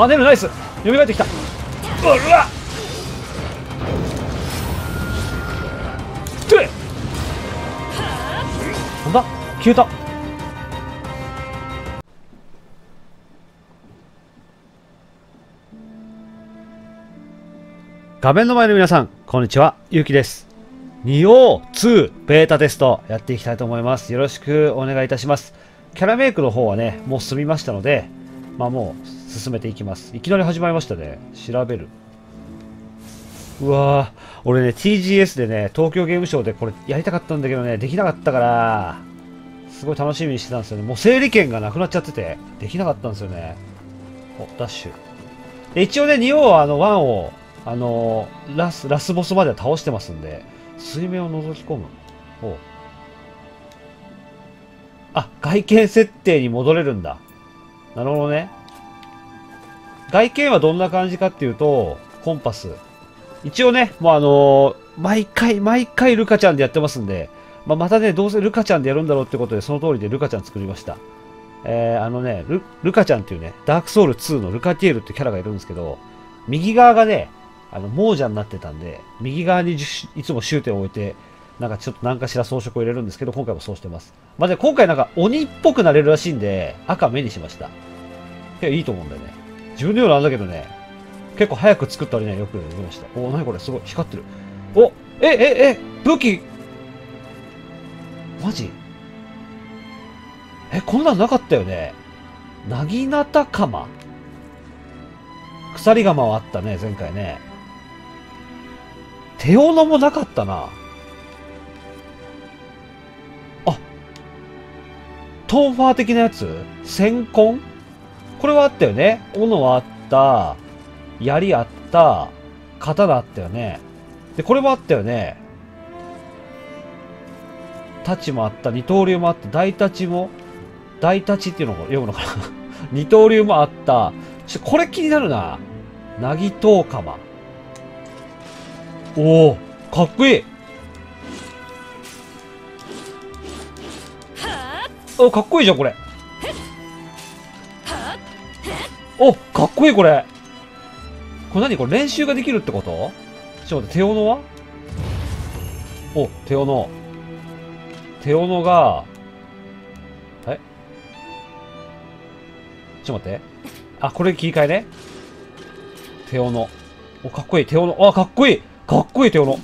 あネルナイス。蘇ってきた。うわ。うわトゥエなんだ？消えた。画面の前の皆さん、こんにちは、ゆうきです。2王2ベータテストやっていきたいと思います。よろしくお願いいたします。キャラメイクの方はね、もう済みましたので、まあもう進めていきます。いきなり始まりましたね。調べる。うわぁ、俺ね、TGS でね、東京ゲームショウでこれやりたかったんだけどね、できなかったから、すごい楽しみにしてたんですよね。もう整理券がなくなっちゃってて、できなかったんですよね。お、ダッシュ。で一応ね、2王はあの、1を、あのラス、ラスボスまでは倒してますんで、水面を覗き込む。おあ、外見設定に戻れるんだ。なるほどね。外見はどんな感じかっていうと、コンパス。一応ね、もうあのー毎回、毎回ルカちゃんでやってますんで、まあ、またね、どうせルカちゃんでやるんだろうってことで、その通りでルカちゃん作りました。えー、あのねル、ルカちゃんっていうね、ダークソウル2のルカティエルってキャラがいるんですけど、右側がね、あの、亡者になってたんで、右側にいつも終点を置いて、なんかちょっと何かしら装飾を入れるんですけど、今回もそうしてます。まあ、で、今回なんか鬼っぽくなれるらしいんで、赤目にしました。いや、いいと思うんだよね。自分のようなんだけどね、結構早く作った割にはよくできました。お、なにこれ？すごい、光ってる。お、え、え、え、武器、マジ？え、こんなんなかったよね。なぎなた鎌鎖鎌はあったね、前回ね。手斧もなかったな。あ、トンファー的なやつ？先根これはあったよね。斧はあった。槍あった。刀あったよね。で、これもあったよね。太刀もあった。二刀流もあった。大太刀も、大太刀っていうのを読むのかな 二刀流もあった。ちょ、これ気になるな。なぎとうかま。おおかっこいいおかっこいいじゃん、これ。おかっこいい、これ。これ何？これ練習ができるってこと？ちょっと待って、手斧は？お、手斧。手斧が、え？ちょっと待って。あ、これ切り替えね。手斧。お、かっこいい。手斧。あ、かっこいい。かっこいい手斧。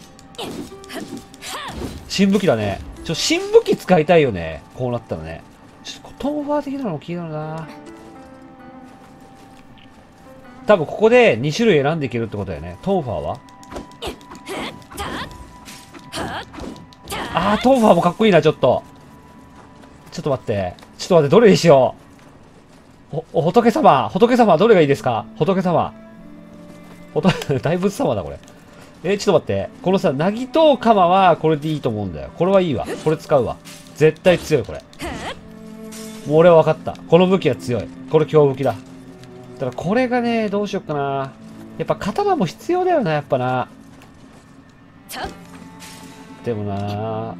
新武器だね。ちょ、新武器使いたいよね。こうなったらね。ちょっと、トンファー的なのも気になるな。多分ここで2種類選んでいけるってことだよね。トンファーは？あー、トンファーもかっこいいな、ちょっと。ちょっと待って。ちょっと待って、どれにしよう？お、お仏様。仏様、どれがいいですか？仏様。ほと、大仏様だ、これ。え、ちょっと待って。このさ、なぎと鎌は、これでいいと思うんだよ。これはいいわ。これ使うわ。絶対強い、これ。もう俺は分かった。この武器は強い。これ強武器だ。ただ、これがね、どうしよっかな。やっぱ刀も必要だよな、やっぱな。でもな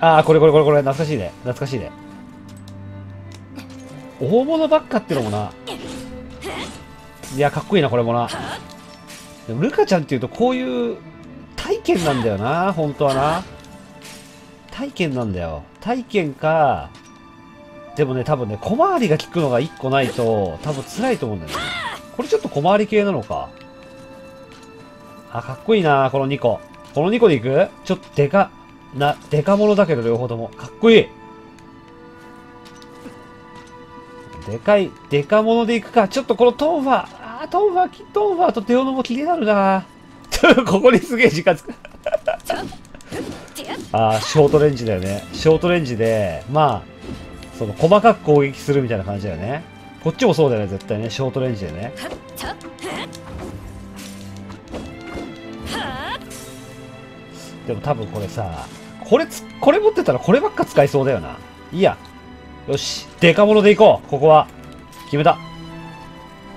ああ、これこれこれこれ、懐かしいね。懐かしいね。大物ばっかってのもな。いや、かっこいいな、これもな。でも、ルカちゃんっていうと、こういう体験なんだよな、本当はな。体験なんだよ。体験か、でもね、多分ね、小回りが効くのが1個ないと、多分辛いと思うんだよね。これちょっと小回り系なのか。あ、かっこいいな、この2個。この2個でいく？ちょっとでか、な、でかものだけど両方とも。かっこいいでかい、でかものでいくか。ちょっとこのトンファー、あートンファー、トンファーと手斧も気になるな ここにすげえ時間つく。あーショートレンジだよね。ショートレンジで、まあ、その細かく攻撃するみたいな感じだよね。こっちもそうだよね、絶対ね。ショートレンジでね。でも多分これさ、これつ、これ持ってたらこればっか使いそうだよな。いいや。よし。デカモノで行こう。ここは。決めた。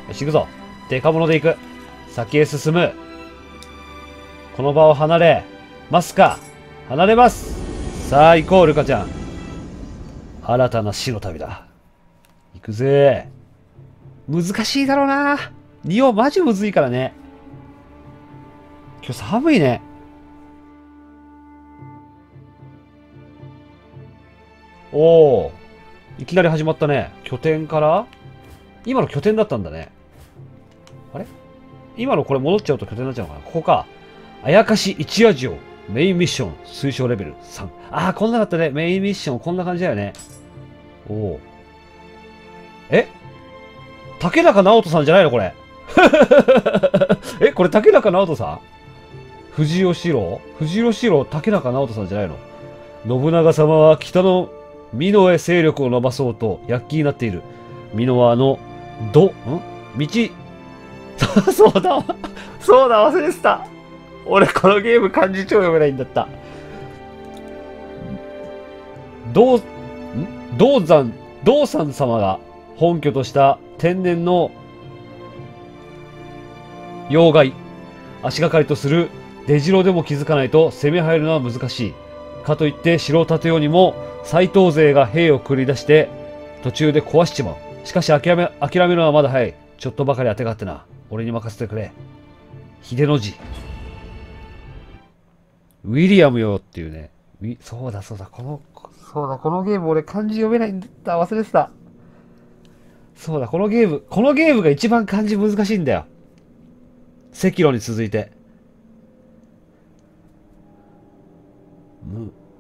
よし、行くぞ。デカモノで行く。先へ進む。この場を離れますか離れますさあ行こう、ルカちゃん。新たな死の旅だ。行くぜ。難しいだろうな。仁王マジむずいからね。今日寒いね。おお。いきなり始まったね。拠点から今の拠点だったんだね。あれ？今のこれ戻っちゃうと拠点になっちゃうのかなここか。あやかし一夜城。メインミッション。推奨レベル3。ああ、こんなだったね。メインミッション。こんな感じだよね。おお。え？竹中直人さんじゃないのこれ。え、これ竹中直人さん？藤吉郎？藤吉郎竹中直人さんじゃないの？信長様は北の美濃へ勢力を伸ばそうと躍起になっている。美濃はあの、ど、ん？道、そうだそうだ忘れてた俺このゲーム漢字超読めないんだった。どう、銅山、銅山様が本拠とした天然の要害、足がかりとする出城でも気づかないと攻め入るのは難しい。かといって城を建てようにも斎藤勢が兵を繰り出して途中で壊しちまう。しかし諦め、諦めるのはまだ早い。ちょっとばかり当てがってな。俺に任せてくれ。秀の字。ウィリアムよっていうね。そうだそうだ、この、そうだ、このゲーム俺漢字読めないんだった。忘れてた。そうだ、このゲーム、このゲームが一番漢字難しいんだよ。赤炉に続いて。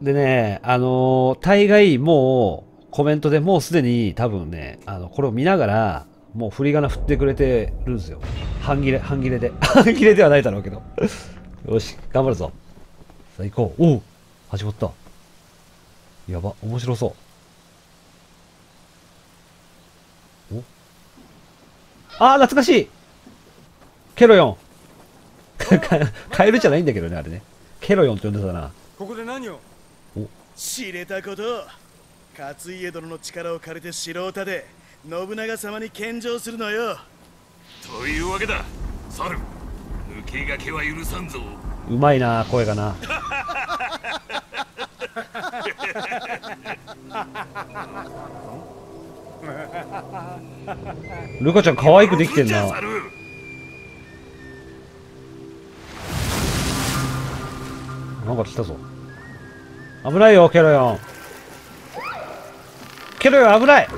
でね、あのー大概もう、コメントでもうすでに多分ね、あの、これを見ながら、もう振り仮名振ってくれてるんですよ。半切れ、半切れで。半切れではないだろうけど。よし、頑張るぞ。さあ行こう。おう始まった。やば、面白そう。お？あー、懐かしいケロヨン。か カエルじゃないんだけどね、あれね。ケロヨンって呼んでたな。ここで何を？知れたこと勝家殿の力を借りて城を建て信長様に献上するのよというわけだ猿抜け駆けは許さんぞうまいな、声がな。ルカちゃん可愛くできてんな。なんか来たぞ。危ないよ、ケロヨン。ケロヨン危ない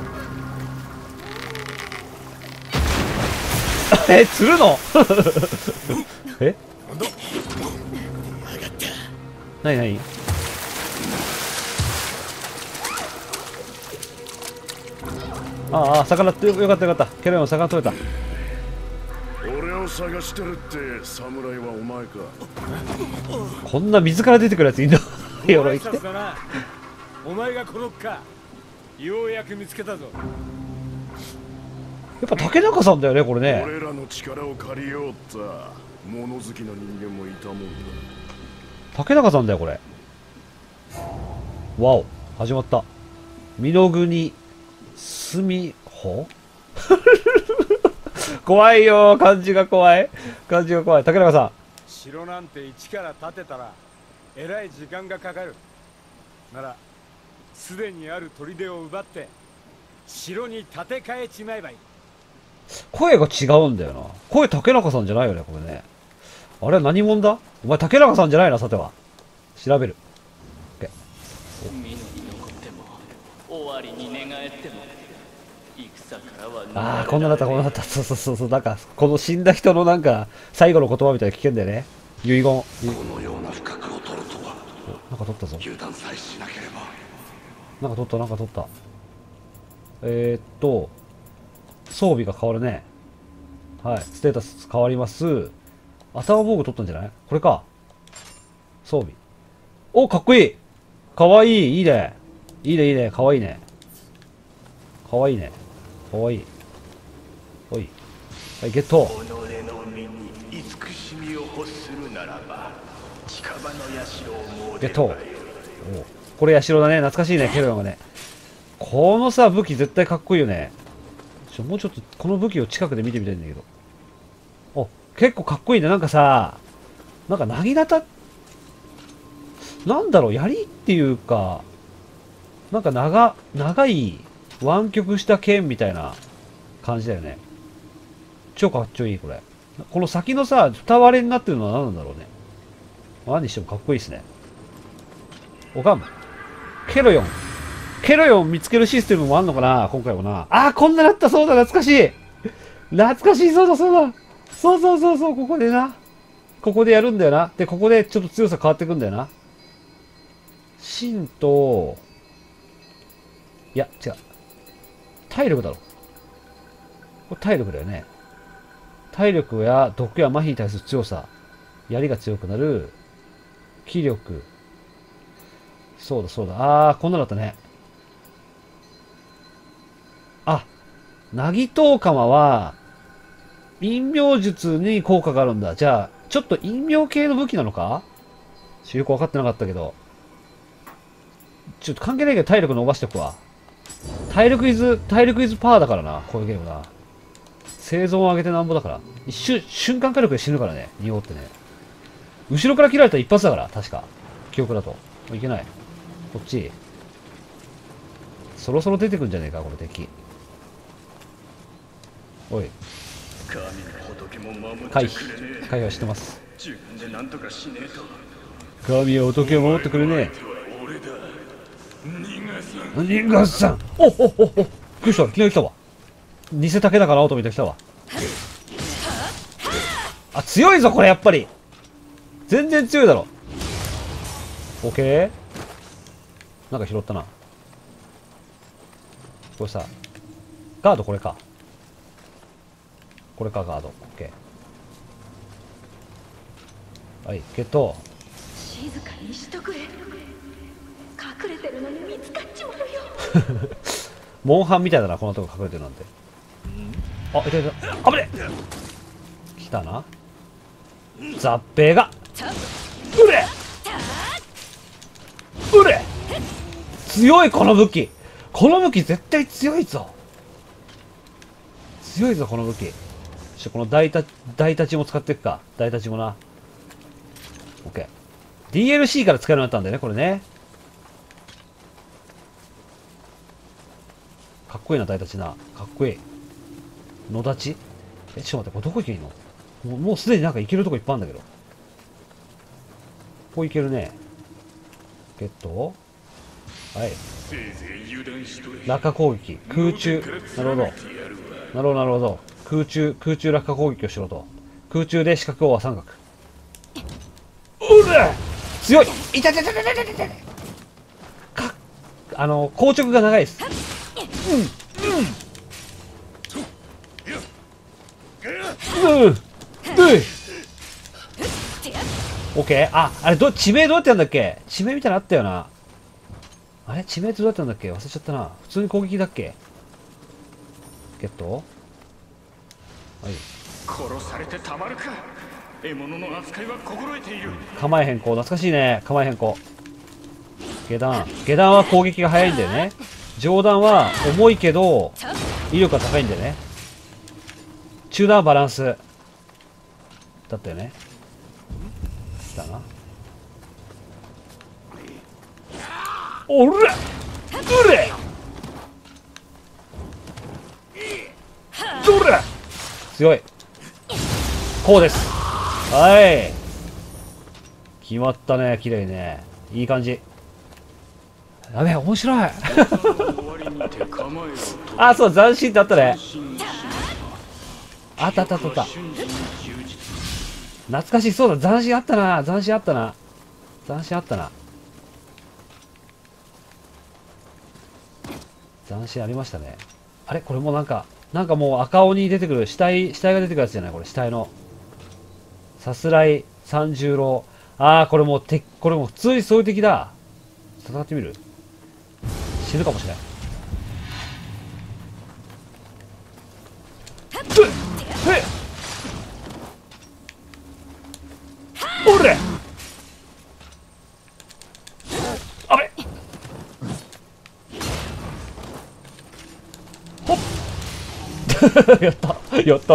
え、釣るの？え？なになにああ、魚ってよかったよかった。ケロヨン魚取れた。俺を探してるって侍はお前かこんな水から出てくるやついんの？鎧着てお前がこのかようやく見つけたぞやっぱ竹中さんだよね、これね。俺らの力を借りようった物好きな人間もいたもんだ竹中さんだよ、これ。わお、始まった。美濃国、住穂 怖いよ、漢字が怖い。漢字が怖い。竹中さん。城なんて一から建てたらえらい時間がかかるならすでにある砦を奪って城に建て替えちまえばいい声が違うんだよな。声竹中さんじゃないよね、これね。あれ何者だ？お前竹中さんじゃないな、さては。調べる。美濃に残っても終わりに寝返っても戦からは逃れられああ、こんなだった、こんなだった。そうそうそうそう。なんか、この死んだ人のなんか、最後の言葉みたいなの聞けんだよね。遺言。このような不覚を取るとはなんか取ったぞ。油断さえしなければなんか取った、なんか取った。えー、っと、装備が変わるね。はい。ステータス変わります。頭防具取ったんじゃない？これか。装備。お、かっこいいかわいいいいね。いいね、いいね。かわいいね。かわいいね。かわいい。はい、ゲット。己の身に慈しみを欲するならば近場の社を詣ゲットおこれ社だね。懐かしいね、ケロヨンがね。このさ、武器絶対かっこいいよね。ちょ、もうちょっと、この武器を近くで見てみたいんだけど。お、結構かっこいいね。なんかさ、なんか、なぎなた、なんだろう、槍っていうか、なんか長、長い、湾曲した剣みたいな感じだよね。超かっちょいい、これ。この先のさ、二割れになってるのは何なんだろうね。何にしてもかっこいいですね。おかん。ケロヨン。ケロヨン見つけるシステムもあんのかな今回もな。あー、こんななったそうだ懐かしい懐かしいそうだそうだそうそうそうそう、ここでな。ここでやるんだよな。で、ここでちょっと強さ変わってくんだよな。芯と、いや、違う。体力だろ。これ体力だよね。体力や毒や麻痺に対する強さ。槍が強くなる。気力。そうだそうだ。あー、こんなだったね。あ、なぎとうかまは、陰陽術に効果があるんだ。じゃあ、ちょっと陰陽系の武器なのか？ちょよく分かってなかったけど。ちょっと関係ないけど体力伸ばしておくわ。体力イズ、体力イズパワーだからな、こういうゲームな。生存を上げてなんぼだから。一瞬、瞬間火力で死ぬからね、匂ってね。後ろから切られたら一発だから、確か。記憶だと。いけない。こっち。そろそろ出てくんじゃねえか、この敵。おい、神の仏も守って回避。回避はしてます。神は仏を守ってくれねえ。逃がさんおっおっおっおっびっくりした。いきなり来たわ。偽竹だから青と見てきたわ。あ、強いぞ、これ、やっぱり。全然強いだろ。オッケーなんか拾ったな。これさ、ガードこれか。これか、ガード。オッケー。はい、ゲット。静かにしとくれ隠れてるのに見つかっちまうよ モンハンみたいだな、このとこ隠れてるなんて。あ、いたいた。あぶね来たな。雑兵が。うれうれ強い、この武器。この武器絶対強いぞ。強いぞ、この武器。ちょ、この大立ち、大立ちも使っていくか。大立ちもな。オッケー。DLC から使えるようになったんだよね、これね。かっこいいな、大立ちな。かっこいい。野立ち？え、ちょっと待って、これどこ行けばいいの？もうもうすでになんか行けるとこいっぱいあるんだけど。ここ行けるね。ゲット？はい。落下攻撃。空中。なるほど。なるほど、なるほど。空中、空中落下攻撃をしろと。空中で四角をは三角。うら強いいたいたたたたたたかあの、硬直が長いです。うん。うん。オッケーあ、あれ、ど、地名どうやってやるんだっけ？地名みたいなのあったよな。あれ？地名ってどうやってやるんだっけ？忘れちゃったな。普通に攻撃だっけ？ゲット？はい。殺されてたまるか獲物の扱いは心得ている構え変更。懐かしいね。構え変更。下段。下段は攻撃が早いんだよね。上段は重いけど、威力が高いんだよね。中段バランス。だったよね。だな。おらうれどれ？強い。こうです。はい。決まったね、綺麗ね。いい感じ。やべえ、面白い。あ、そう、斬新ってあったね。あったあったあった。懐かしい。そうだ、斬新あったな。斬新あったな。斬新あったな。斬新ありましたね。あれ？これもなんか、なんかもう赤鬼出てくる、死体、死体が出てくるやつじゃない？これ、死体の。さすらい、三十郎。ああ、これもう敵、これも普通にそういう敵だ。戦ってみる？死ぬかもしれない。おれあべほっ。やった。やった。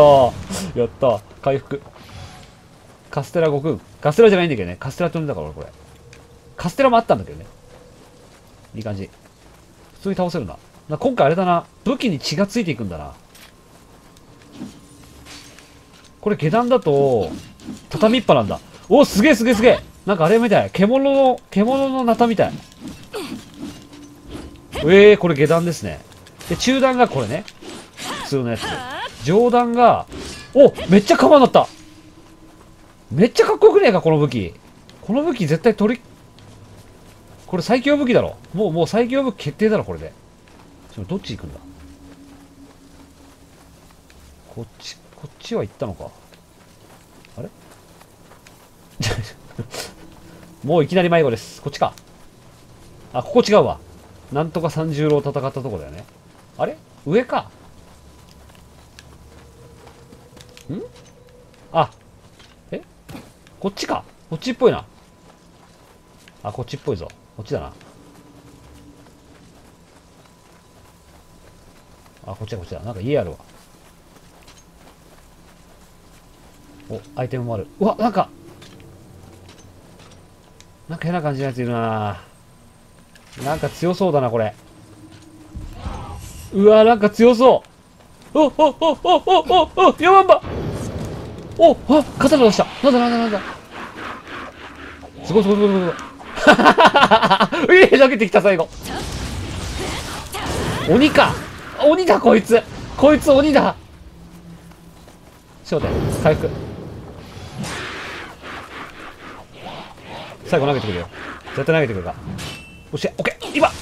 やった。回復。カステラ5軍カステラじゃないんだけどね。カステラ飛んでたから俺これ。カステラもあったんだけどね。いい感じ。普通に倒せるな。な今回あれだな。武器に血がついていくんだな。これ下段だと、畳っぱなんだ。おすげえすげえすげえなんかあれみたい。獣の、獣のナタみたい。ええー、これ下段ですね。で、中段がこれね。普通のやつ。上段が、おめっちゃ鎌になっためっちゃかっこよくねえか、この武器。この武器絶対取り、これ最強武器だろ。もう、もう最強武器決定だろ、これで。ちょ、どっち行くんだ？こっち、こっちは行ったのか。あれ？もういきなり迷子です。こっちか。あ、ここ違うわ。なんとか三十郎戦ったとこだよね。あれ？上か。ん？あ、え？こっちか。こっちっぽいな。あ、こっちっぽいぞ。こっちだな。あ、こっちだ、こっちだ。なんか家あるわ。お、アイテムもある。うわ、なんか、なんか変な感じのやついるななんか強そうだな、これ。うわ、なんか強そう。お、お、お、お、お、お、お、ヤマンバお、あ、刀出した。なんだなんだなんだ。すごいすごいすごいすごい。ええ、投げてきた、最後。鬼か。鬼だ、こいつ。こいつ鬼だ。ちょっと待って、回復。最後投げてくるよ。絶対投げてくるから。おっしゃ、オッケー。今。オッ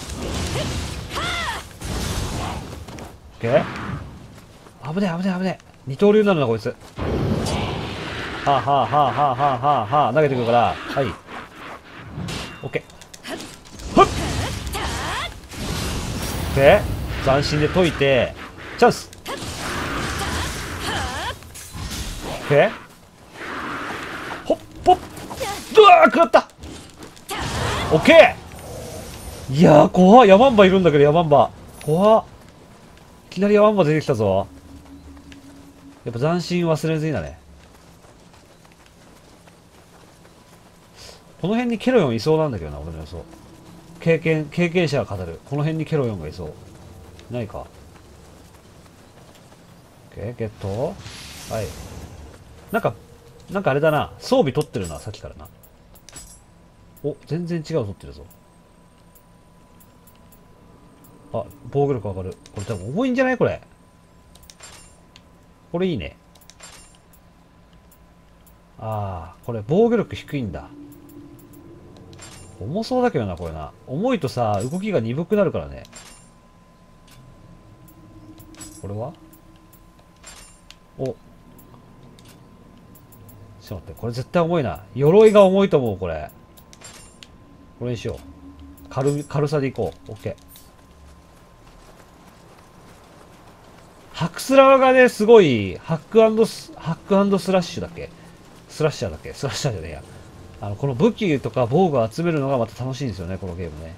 ケー？危ねえ危ねえ危ねえ。二刀流なるなこいつ。はあはあはあはあはあはあはあ。投げてくるから。はい。オッケー。はっ。で斬新で解いてチャンス。オッケーほっぽっ。うわー食らった。オッケーいやー、怖っ。ヤマンバいるんだけど、ヤマンバ。怖っ。いきなりヤマンバ出てきたぞ。やっぱ斬新忘れずにだね。この辺にケロヨンいそうなんだけどな、俺の予想。経験、経験者が語る。この辺にケロヨンがいそう。ないか。オッケー、ゲット。はい。なんか、なんかあれだな。装備取ってるな、さっきからな。お、全然違う取ってるぞ。あ、防御力上がる。これ多分重いんじゃない？これ。これいいね。ああ、これ防御力低いんだ。重そうだけどな、これな。重いとさ、動きが鈍くなるからね。これは？お。ちょっと待って、これ絶対重いな。鎧が重いと思う、これ。これにしよう。軽、軽さでいこう。オッケー。ハクスラーがね、すごい、ハックス、ハックスラッシュだっけ？スラッシャーだっけ？スラッシャーじゃねえや。あの、この武器とか防具を集めるのがまた楽しいんですよね、このゲームね。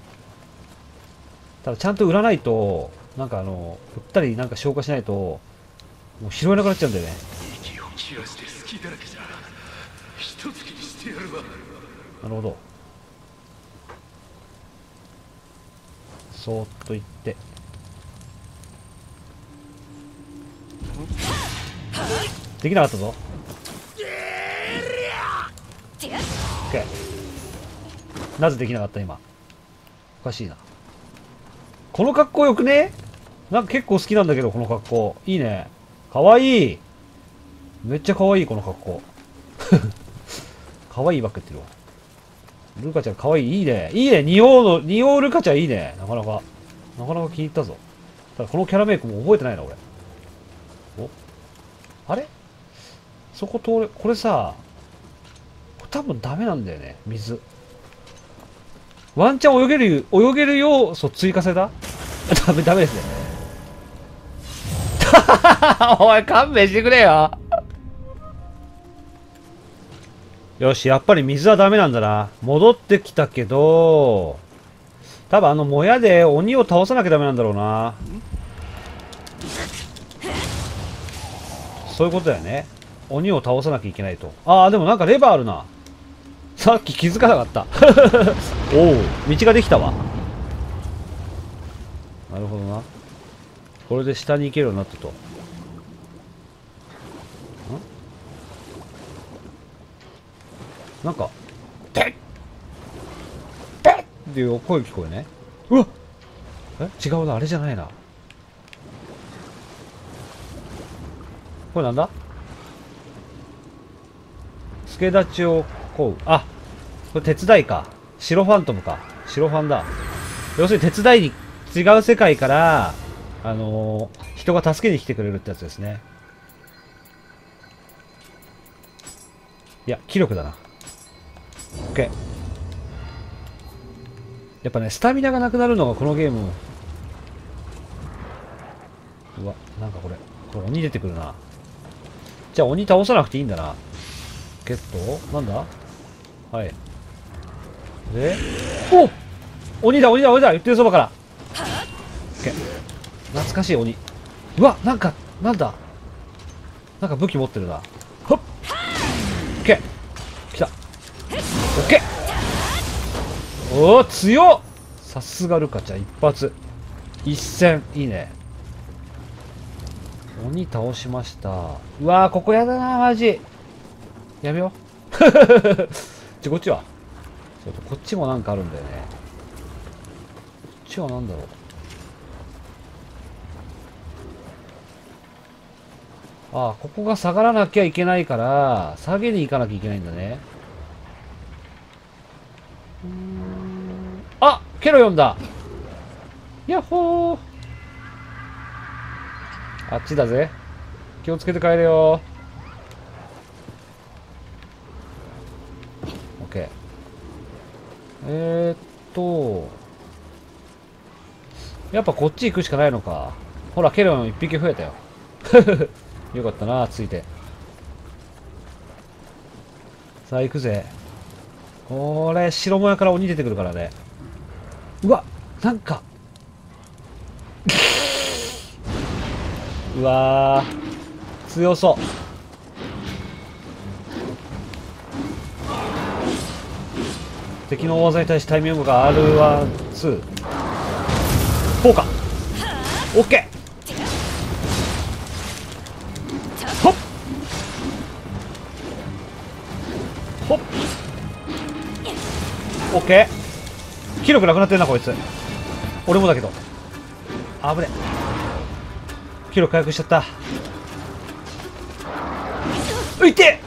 ただちゃんと売らないと、なんかあの、売ったりなんか消化しないと、もう拾えなくなっちゃうんだよね。息を切らして好きだらけじゃ一突きにしてやるわなるほど。そーっといって。できなかったぞ。なぜできなかった今？おかしいな。この格好よくね？なんか結構好きなんだけど、この格好。いいね。かわいい。めっちゃかわいい、この格好。かわいいばっか言ってるわ。ルカちゃんかわいい。いいね。いいね。ニオーの、ニオールカちゃんいいね。なかなか。なかなか気に入ったぞ。ただこのキャラメイクも覚えてないな、俺。お？あれ？そこ通れ、これさ、多分ダメなんだよね、水。ワンチャン泳げる、泳げる要素追加された？ダメ、ダメですね。おい、勘弁してくれよ。よし、やっぱり水はダメなんだな。戻ってきたけど、多分あのもやで鬼を倒さなきゃダメなんだろうな。そういうことだよね。鬼を倒さなきゃいけないと。ああ、でもなんかレバーあるな。さっき気づかなかった。おお、道ができたわ。なるほどな。これで下に行けるようになったと。なんか、ペッペッっていう声聞こえね。うわえ？違うな、あれじゃないな。これなんだ？助立ちをこう。あこれ手伝いか。白ファントムか。白ファンだ。要するに手伝いに違う世界から、あのー人が助けに来てくれるってやつですね。いや、気力だな。OK。やっぱね、スタミナがなくなるのがこのゲーム。うわ、なんかこれ、これ鬼出てくるな。じゃあ鬼倒さなくていいんだな。ゲット？なんだ？はい。で、お鬼だ鬼だ鬼だ言ってるそばから。OK。懐かしい鬼。うわなんか、なんだ？なんか武器持ってるな。おお強っさすがルカちゃん一発。一戦、いいね。鬼倒しました。うわー、ここやだな、マジ。やめよう。ちょ、こっちは？ちょっとこっちもなんかあるんだよね。こっちはなんだろう。ああ、ここが下がらなきゃいけないから、下げに行かなきゃいけないんだね。うんケロ読んだやっほーあっちだぜ。気をつけて帰れよオッケー。えー、っと、やっぱこっち行くしかないのか。ほら、ケロン一匹増えたよ。よかったな、ついて。さあ、行くぜ。これ、白もやから鬼出てくるからね。うわ、なんか。うわー、強そう。敵の大技に対してタイミングが R1、2。こうか。オッケーほっほっオッケー気力なくなってんなこいつ。俺もだけど。危ね気力回復しちゃった。ういっ！て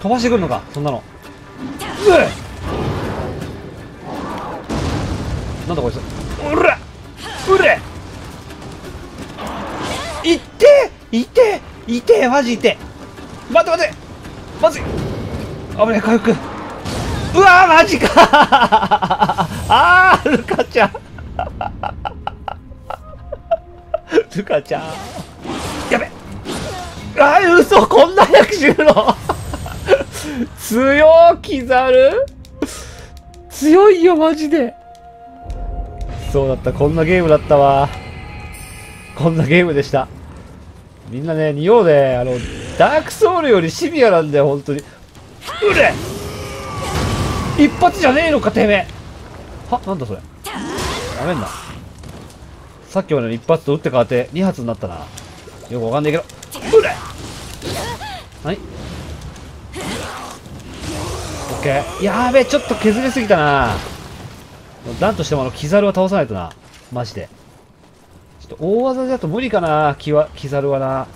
飛ばしてくるのかそんなの。うなんだこいつ。うらうれいっ！ていていてマジいて待って待って！まずい。危ね回復。うわーマジか。あールカちゃん。ルカちゃん。やべ。あー嘘こんな早く死ぬの。強キザル強いよマジで。そうだったこんなゲームだったわ。こんなゲームでした。みんなね、仁王ね、あの、ダークソウルよりシビアなんだよ、本当に。うれ一発じゃねえのか、てめえ。は、なんだそれ。やめんな。さっきまでの一発と打って変わって二発になったな。よくわかんないけど。うれ何オッケー。やべえ、ちょっと削れすぎたな。なんとしてもあの、キザルは倒さないとな。マジで。ちょっと大技だと無理かな、キワキザルはな。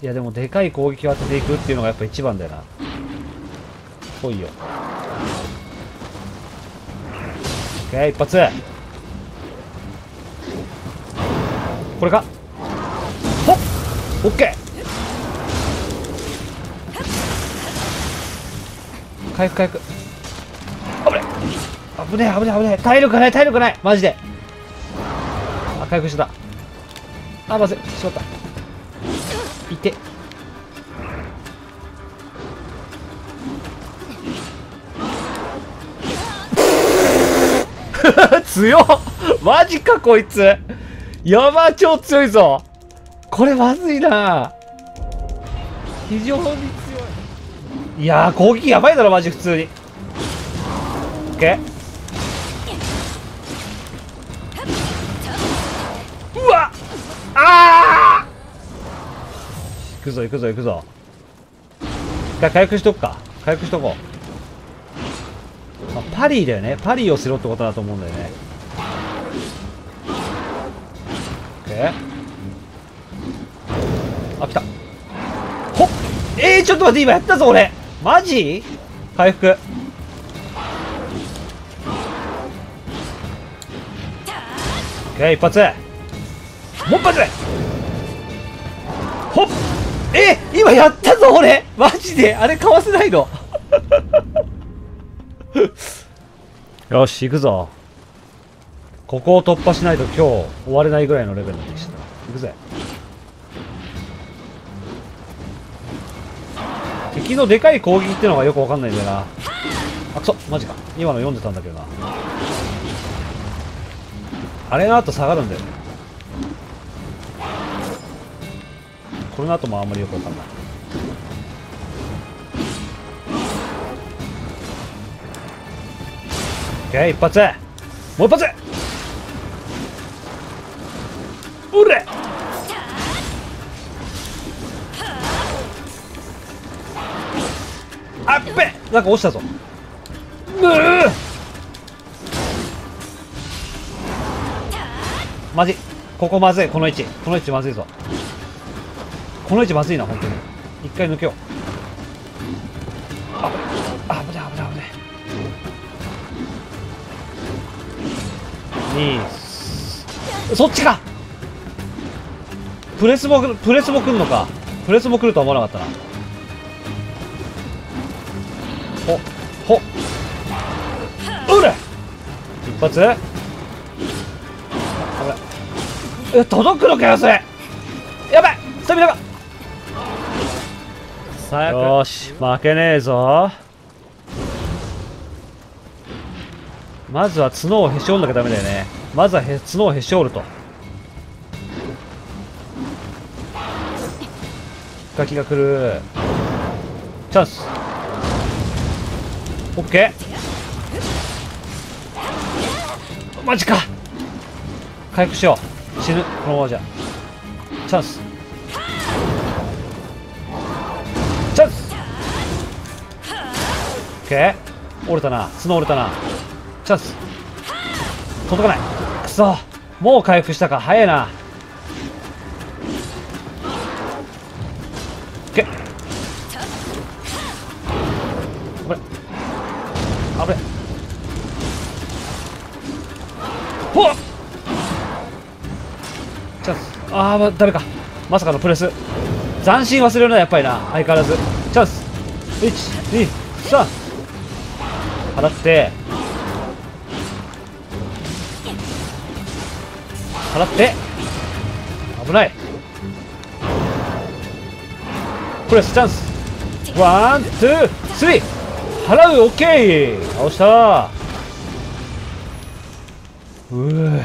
いや、でもでかい攻撃を当てていくっていうのがやっぱ一番だよな。来いよ。オッケー、一発。これか。ほっ。オッケー回復回復。危ね。え危ねえ危ねえ危ね体力ない体力ない。マジで。あ回復してた。あまずい。しまった。いて。強っ。マジかこいつ。やば超強いぞ。これまずいな。非常に強い。いやー攻撃やばいだろマジ普通に。オッケー。うわあー。行くぞ行くぞ行くぞ。一回回復しとくか。回復しとこう。まあパリーだよね。パリーをしろってことだと思うんだよね。OK あ来た。ほっ。えー、ちょっと待って今やったぞ俺。マジ？回復。OK 一発。もう一発。ほっ。え今やったぞ俺。マジで。あれかわせないの。よし行くぞ。ここを突破しないと今日終われないぐらいのレベルになってた。行くぜ。敵のでかい攻撃ってのがよくわかんないんだよな。あくそマジか。今の読んでたんだけどな。あれの後下がるんだよ。ねこれの後もあんまりよくわかんない。オッケー一発。もう一発。うれ。あっべ。なんか落ちたぞ。うーまずいここまずい。この位置。この位置まずいぞ。この位置まずいな本当に。一回抜けよう。2そっちか。プレスもプレスも来るのか。プレスも来るとは思わなかったな。ほほ。うれ。一発。え届くのかよそれ。やばいスタミナが。よし。負けねえぞまずは角をへし折んなきゃダメだよね。まずはへ角をへし折ると。ガキが来る。チャンス。オッケー。マジか。回復しよう。死ぬ。このままじゃ。チャンス。チャンス。オッケー。折れたな。角折れたな。チャンス。届かない。くそもう回復したか。早いな。オッケー。危ない。危ない。ほっ。チャンス。ああ、ま、ダメか。まさかのプレス。斬新忘れるなやっぱりな。相変わらず。チャンス。123払って。払って。危ない。プレスチャンス。 one, two, three。払うオッケー倒した。うー。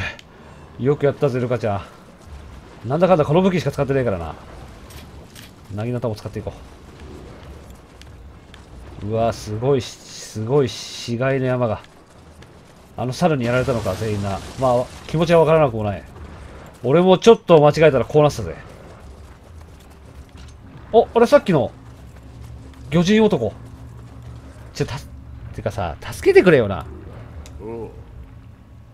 よくやったぜルカちゃん。なんだかんだこの武器しか使ってないからな。なぎなたも使っていこう。うわすごいすごい死骸の山が。あの猿にやられたのか全員な。まあ気持ちはわからなくもない。俺もちょっと間違えたらこうなってたぜ。おあれさっきの魚人男。ちょたてかさ助けてくれよな。おう。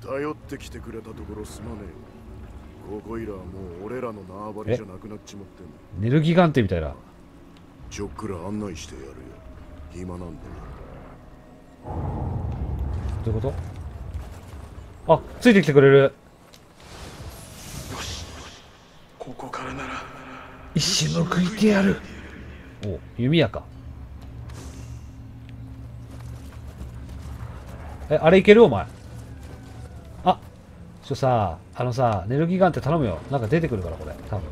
頼ってきてくれたところすまねえ。ここいらはもう俺らの縄張りじゃなくなっちまってんだネルギガンテみたいな。ちょっくら案内してやるよ。暇なんだどういうこと？あついてきてくれるここからなら。石報いてやる。お弓矢か。えあれいける？お前。あちょさあのさネルギガンって頼むよ。なんか出てくるからこれ。多分。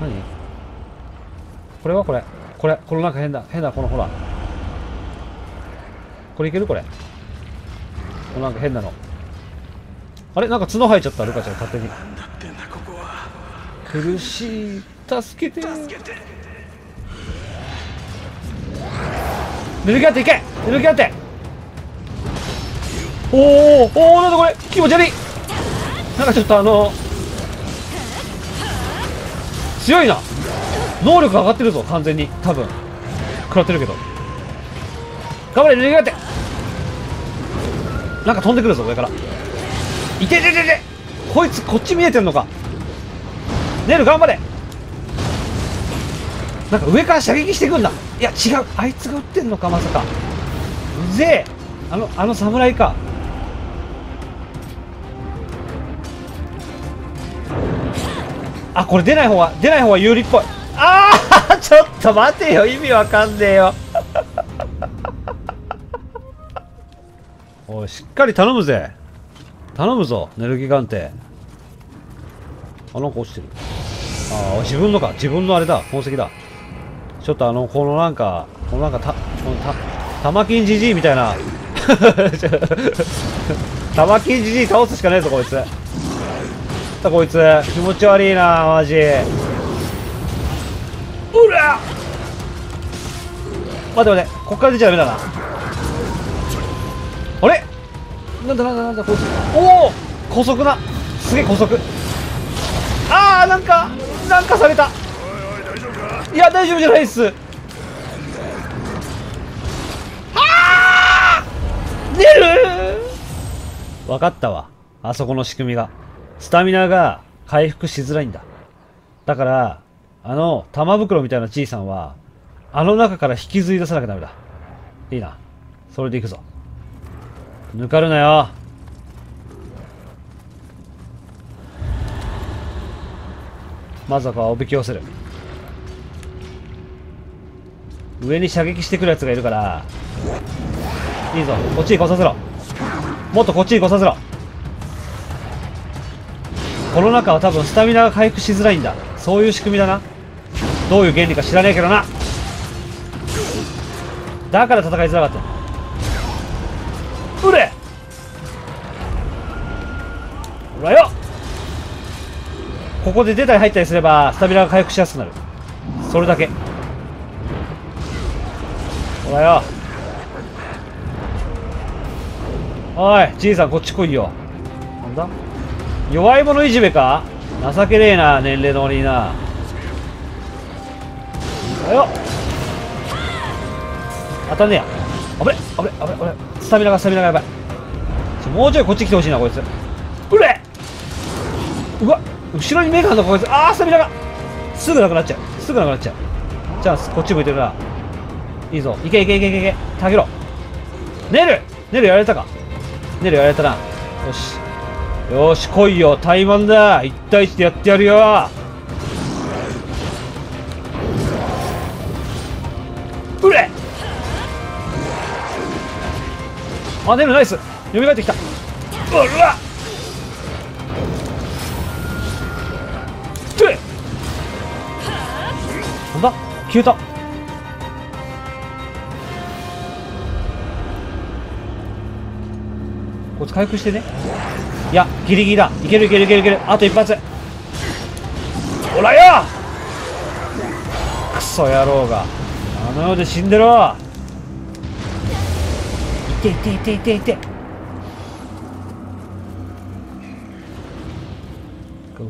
何？これは？これ。これ。このなんか変だ。変だ。このほら。これいける？これ。このなんか変なのあれ？なんか角生えちゃったルカちゃん勝手に。苦しい。助けて。助けて抜き合っていけ。抜き合って。おーおおなんだこれ？気持ち悪い。なんかちょっとあの強いな。能力上がってるぞ完全に。多分。食らってるけど。頑張れ、逃げって。なんか飛んでくるぞ、上から。いててててこいつ、こっち見えてんのか。ネル、頑張れなんか上から射撃してくんだ。いや、違う。あいつが撃ってんのか、まさか。うぜえ。あの、あの侍か。あ、これ出ない方が、出ない方が有利っぽい。ああ ちょっと待てよ。意味わかんねえよ。おい、しっかり頼むぜ。頼むぞ、ネルギガンテ。あ、なんか落ちてる。ああ、自分のか。自分のあれだ。痕跡だ。ちょっとあの、このなんか、このなんか、た、このた、玉金じじいみたいな。玉金じじい倒すしかねえぞ、こいつ。さこいつ、気持ち悪いな、マジ。うら待て待て、こっから出ちゃダメだな。あれ？なんだなんだなんだこいつ。おお高速なすげえ高速。ああなんかなんかされた。いや大丈夫じゃないっす。あー出る。分かったわ。あそこの仕組みが。スタミナが回復しづらいんだ。だからあの玉袋みたいなじいさんはあの中から引きずり出さなきゃダメだ。いいな。それでいくぞ。抜かるなよ。まずはおびき寄せる。上に射撃してくるやつがいるから。いいぞ。こっちに来させろ。もっとこっちに来させろ。この中は多分スタミナが回復しづらいんだ。そういう仕組みだな。どういう原理か知らねえけどな。だから戦いづらかった。うれ。ほらよ。ここで出たり入ったりすればスタミナが回復しやすくなる。それだけ。ほらよ。おいじいさんこっち来いよ。なんだ？弱い者いじめか？情けねえな年齢の割にな。ほらよ。当たんねや。あぶれあぶれあぶれあぶれスタミナがスタミナがやばい。もうちょいこっち来てほしいなこいつ。うれうわ後ろに目があるのかこいつ。ああスタミナが！すぐなくなっちゃう。すぐなくなっちゃう。じゃあこっち向いてるな。いいぞ。いけいけいけいけいけ。たけろ。ネルネルやられたか？ネルやられたな。よし。よし来いよ。怠慢だ。1対1でやってやるよ。あネルナイス。蘇ってきた。うわ。てなんだ？消えた。こいつ回復してね。いやギリギリだ。いけるいけるいけるいける。あと一発。ほらよクソ野郎が。あの世で死んでろ。ていていていて。いて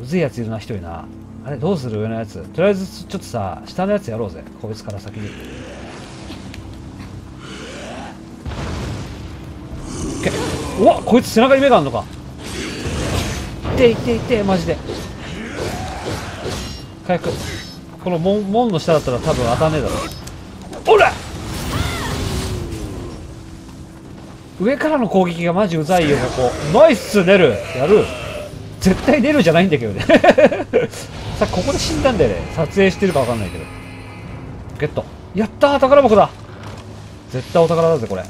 うぜえやついるな一人な。あれどうする？上のやつ。とりあえずちょっとさ下のやつやろうぜ。こいつから先に。けうわこいつ背中に目があんのか。いていていてマジで。回復この門門の下だったら多分当たんねえだろ。上からの攻撃がマジうざいよ。ここナイスネルやる。絶対ネルじゃないんだけどね。さここで死んだんだよね。撮影してるか分かんないけど。ゲット。やった宝箱だ。絶対お宝だぜこれ。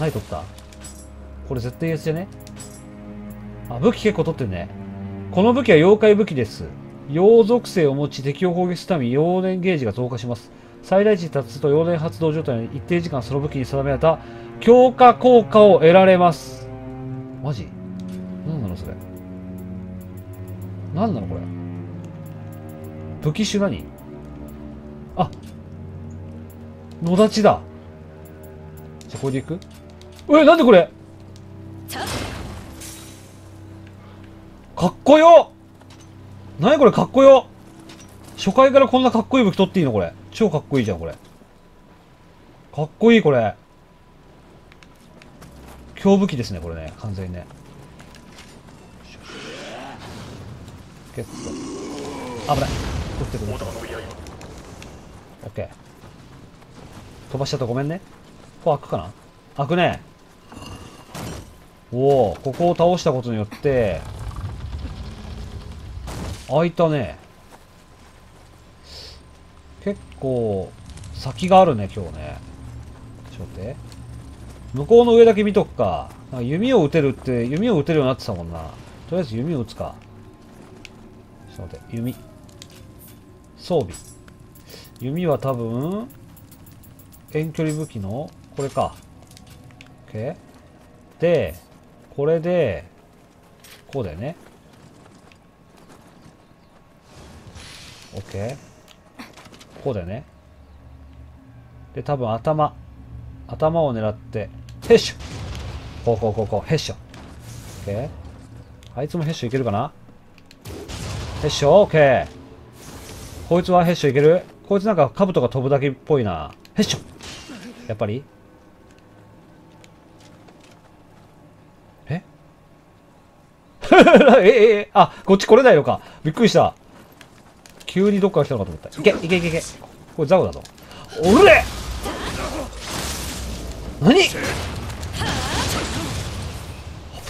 何取った？これ絶対いいやつじゃね？あ武器結構取ってるね。この武器は妖怪武器です。妖属性を持ち敵を攻撃するために妖念ゲージが増加します。最大値に達すると妖念発動状態に一定時間その武器に定められた強化効果を得られます。マジ？何なのそれ？何なのこれ？武器種何？あ野立ちだ。じゃこれでいく？えなんでこれ？かっこよ何これかっこよ初回からこんなかっこいい武器取っていいのこれ？超かっこいいじゃんこれ。かっこいいこれ。強武器ですねこれね完全にね。結構危ない。取ってくれオッケー飛ばしちゃった。ごめんね。ここ開くかな？開くね。おおここを倒したことによって開いたね。結構先があるね今日ね。ちょっと待って。向こうの上だけ見とくか。なんか弓を撃てるって弓を撃てるようになってたもんな。とりあえず弓を撃つか。ちょっと待って。弓。装備。弓は多分遠距離武器のこれか。OK でこれでこうだよね。OK こうだよね。で多分頭頭を狙ってヘッシュこうこうこうこうヘッシュ OK あいつもヘッシュいけるかな？ヘッシュ OK こいつはヘッシュいける？こいつなんか兜が飛ぶだけっぽいな。ヘッシュやっぱり？え？えええあこっち来れないのか。びっくりした。急にどっから来たのかと思った。いけいけいけいけ。これザオだぞ。おるれ！何？危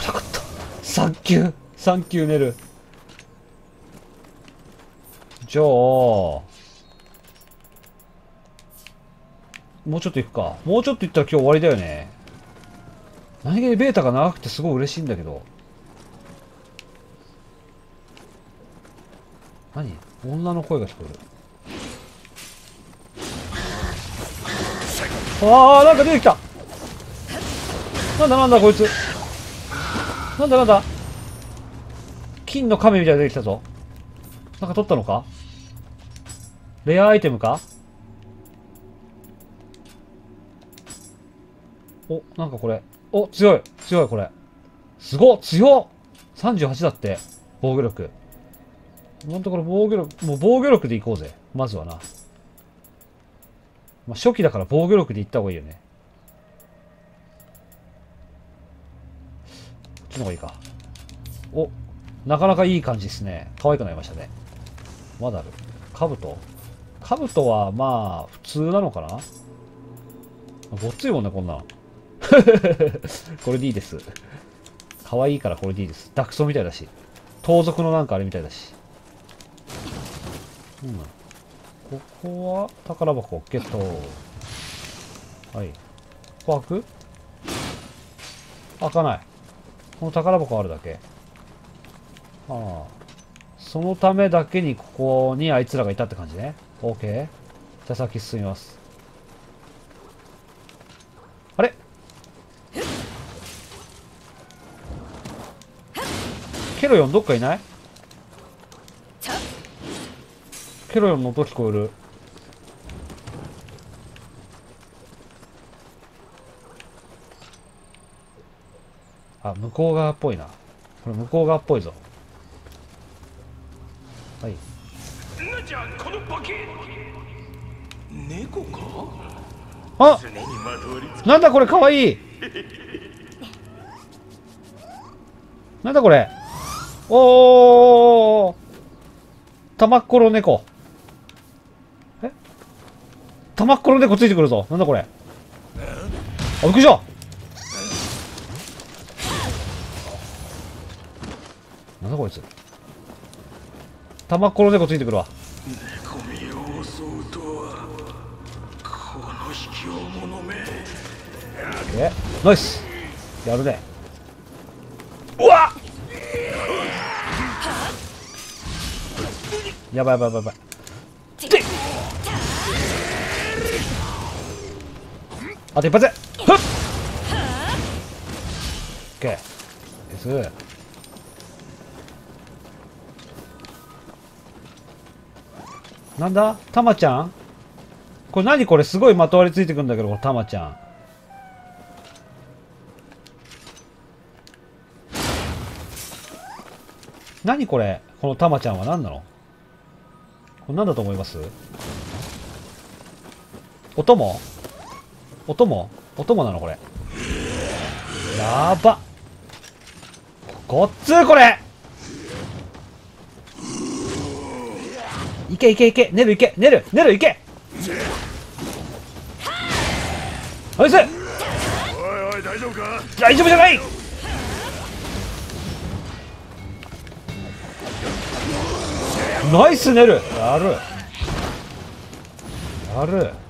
なかった。サンキュー。サンキューネルじゃあもうちょっと行くか。もうちょっと行ったら今日終わりだよね。何気にベータが長くてすごい嬉しいんだけど。何？女の声が聞こえるああなんか出てきたなんだなんだこいつなんだなんだ金の亀みたいな出てきたぞなんか取ったのか？レアアイテムか？お、なんかこれ。お、強い強いこれ。すごっ強っ !38 だって。防御力。今のところ防御力、もう防御力でいこうぜ。まずはな。まあ、初期だから防御力でいった方がいいよね。こっちの方がいいか。お、なかなかいい感じですね。可愛くなりましたね。まだある。兜兜はまあ、普通なのかな？ごっついもんね、こんなん。これでいいです。可愛いからこれでいいです。ダクソみたいだし。盗賊のなんかあれみたいだし。うん。ここは宝箱ゲット。はい。ここ開く開かない。この宝箱あるだけ。ああ。そのためだけにここにあいつらがいたって感じね。OK。じゃあ先進みます。あれ？ケロヨンどっかいない？ケロヨンの音聞こえる。あ、向こう側っぽいな。これ向こう側っぽいぞ。はい。なんじゃこの化け猫か？あなんだこれかわいいなんだこれおー玉っころ猫え玉っころ猫ついてくるぞ。なんだこれ。あびっくりした。なんだこいつ。玉っころ猫ついてくるわ。猫身を襲うとはこの卑怯者めえナイス。やるね。うわっ！やばいやばいやばい。あと一発ふっ。OK です。なんだ？たまちゃん？これ何？これすごいまとわりついてくんだけどこれたまちゃん。何これ？このたまちゃんは何なの？これ何だと思います？お供お供お供なのこれ。やば。ごっつーこれ。いけいけいけ。ネルいけ。ネルネルいけ。ナイス。おいおい大丈夫か？大丈夫じゃない。ナイスネルやる。やる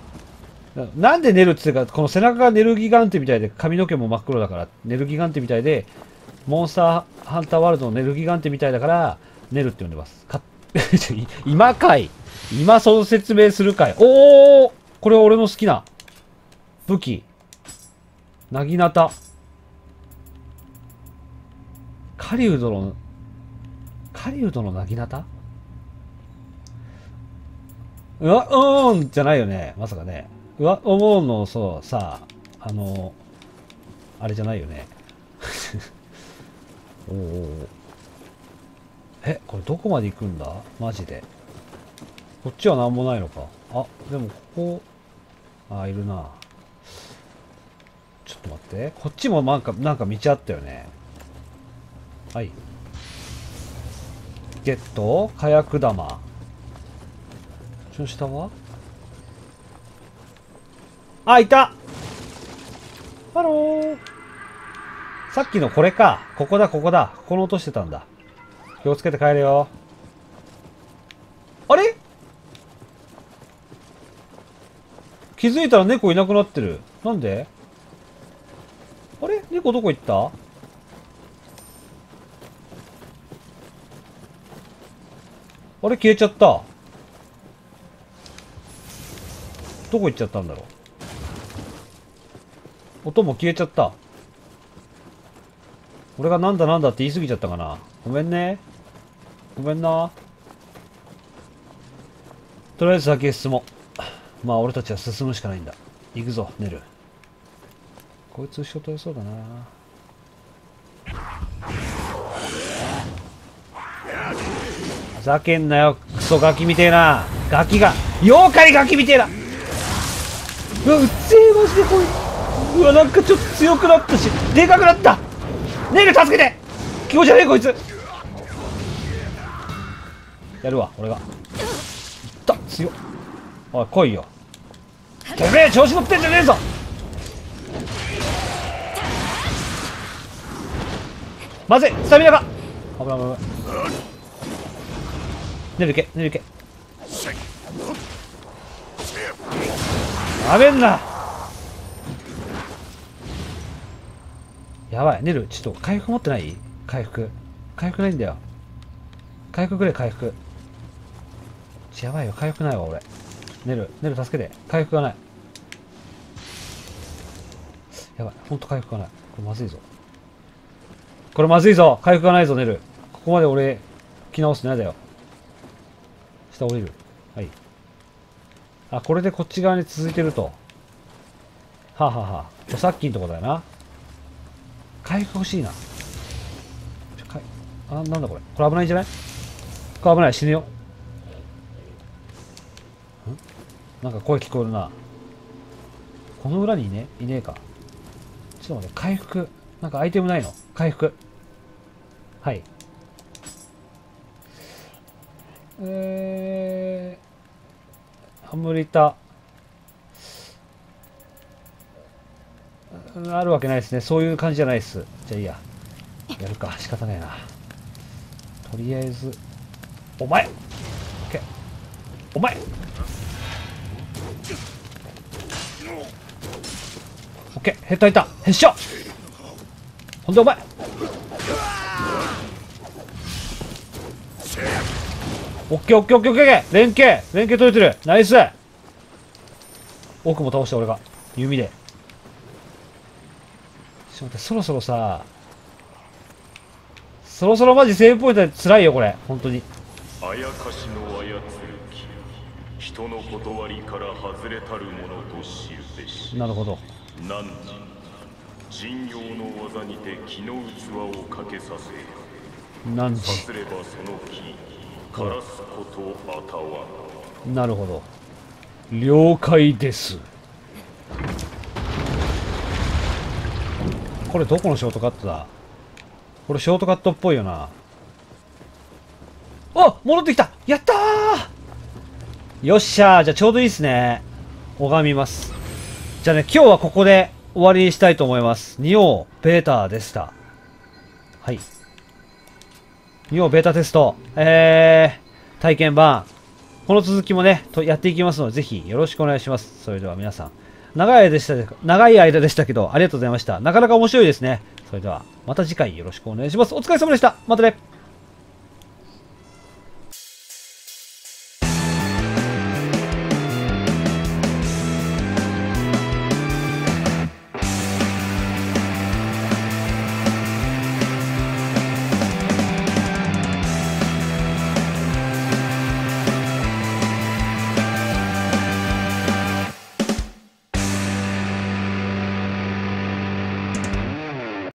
なんでネルって言うかこの背中がネルギガンテみたいで髪の毛も真っ黒だからネルギガンテみたいでモンスターハンターワールドのネルギガンテみたいだからネルって呼んでますか今かい今その説明するかいおおこれは俺の好きな武器なぎなた狩人の狩人のなぎなた？うわ、うーんじゃないよね。まさかね。うわ、思うの、そう、さあ、あの、あれじゃないよね。おおえ、これどこまで行くんだ？マジで。こっちは何もないのか。あ、でもここ、あ、いるな。ちょっと待って。こっちもなんか、なんか道あったよね。はい。ゲット？火薬玉。その下は？あ、いたハローさっきのこれか。ここだ、ここだ。ここの落としてたんだ。気をつけて帰れよ。あれ？気づいたら猫いなくなってる。なんで？あれ？猫どこ行った？あれ消えちゃった。どこ行っちゃったんだろう？音も消えちゃった。俺がなんだなんだって言い過ぎちゃったかな。ごめんね。ごめんな。とりあえず先へ進もう。まあ俺たちは進むしかないんだ。行くぞ、ネル。こいつ後ろ取れそうだな。ふざけんなよ、クソガキみてえな。ガキが、妖怪ガキみてえな。うわ、うっせえ、マジでこいつ。うわ、なんかちょっと強くなったし、でかくなったネイル助けて気持ち悪いこいつやるわ、俺が。いった、強っ。おい、来いよ。てめえ、調子乗ってんじゃねえぞまずいスタミナが危ない危ない危ない。ネルいけ、ネルいけ。やべんなやばい、ネル、ちょっと回復持ってない？回復。回復ないんだよ。回復くれ、回復。やばいよ、回復ないわ、俺。ネル、ネル助けて。回復がない。やばい、ほんと回復がない。これまずいぞ。これまずいぞ回復がないぞ、ネル。ここまで俺、来直すのやだよ。下降りる。はい。あ、これでこっち側に続いてると。はあ、ははあ、これさっきのとこだよな。回復欲しいな。あ、なんだこれ。これ危ないんじゃない？これ危ない。死ぬよ。ん？なんか声聞こえるな。この裏にねいねえか。ちょっと待って、回復。なんかアイテムないの？回復。はい。えー、ハムリタ。うんあるわけないですね。そういう感じじゃないです。じゃあいいや。やるか。仕方ないな。とりあえず、お前。オッケー。お前。オッケー。ヘッドいた。ヘッショほんでお前。オッケーオッケーオッケーオッケー。連携。連携取れてる。ナイス。奥も倒した俺が。弓で。ちょっと待ってそろそろさそろそろマジセーブポイントで辛いよこれ。本当に。あやかしの操る気人の断りから外れたるものと知るべし。なるほど。何時人形の技にて気の器をかけさせ何時？さすればその気枯らすことあたわなるほど。了解ですこれどこのショートカットだ？これショートカットっぽいよな。あ戻ってきたやったーよっしゃーじゃあちょうどいいっすね。拝みます。じゃあね、今日はここで終わりにしたいと思います。ニオベータでした。はい。ニオベータテスト、えー、体験版。この続きもね、とやっていきますので、ぜひよろしくお願いします。それでは皆さん。長い間でした、長い間でしたけど、ありがとうございました。なかなか面白いですね。それでは、また次回よろしくお願いします。お疲れ様でした。またね。